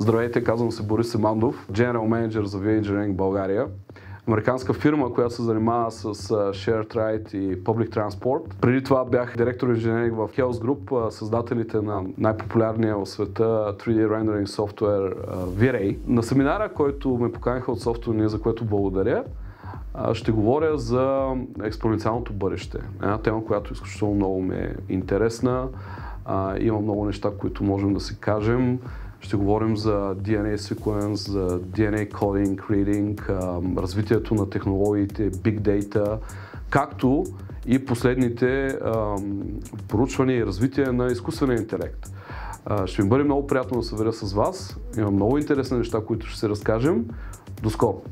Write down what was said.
Здравейте, казвам се Борис Семандов, General Manager за VA Engineering България. Американска фирма, която се занимава с Shared Ride и Public Transport. Преди това бях директор инженеринг в Health Group, създателите на най-популярния в света 3D Rendering софтуер V-Ray. На семинара, който ме поканиха от софтуерния, за което благодаря, ще говоря за експоненциалното бъдеще. Една тема, която изключително много ми е интересна. Има много неща, които можем да си кажем. Ще говорим за DNA sequence, за DNA coding, reading, развитието на технологиите, big data, както и последните проучвания и развитие на изкуствения интелект. Ще ми бъде много приятно да се веря с вас. Има много интересни неща, които ще се разкажем. До скоро!